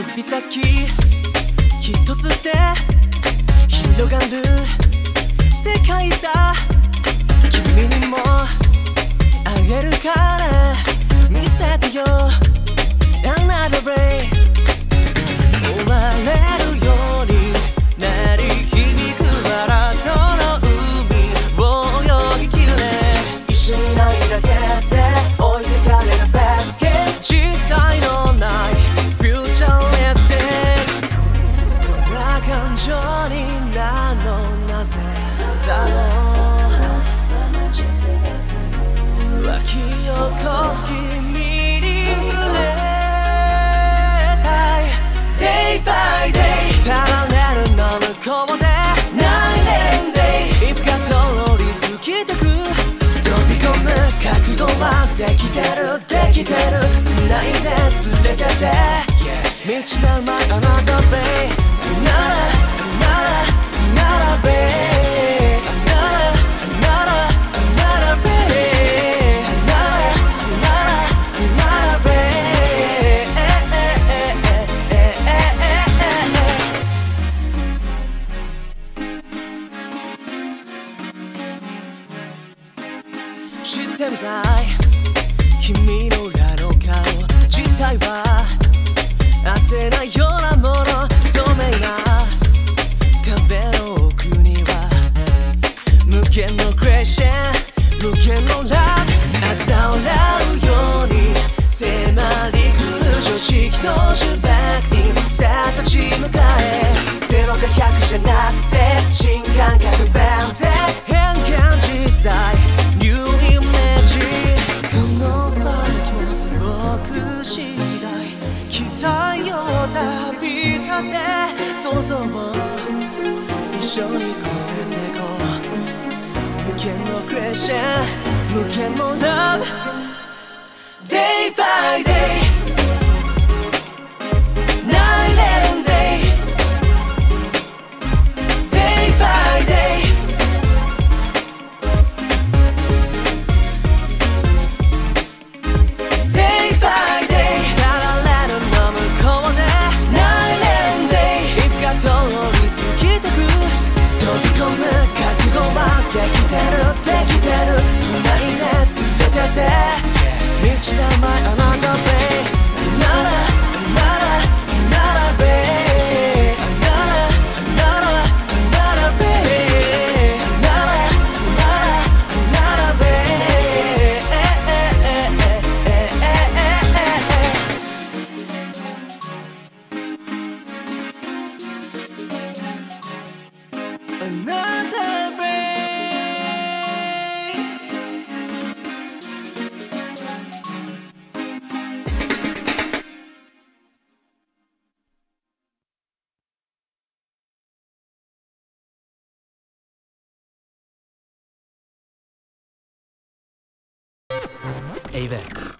指先一つで広がる世界さ。情になのなぜだろう湧き起こす君に触れたい Day by day パラレルの向こうで Night and day いつか通り過ぎてく飛び込む覚悟はできてるできてる繋いで連れてて道なる前あなた知ってみたい？君の裏の顔自体は当てないようなもの旅立て想像を一緒に超えてこう。無限のクレッシェン無限のラブ。Day by day 道の AVEX.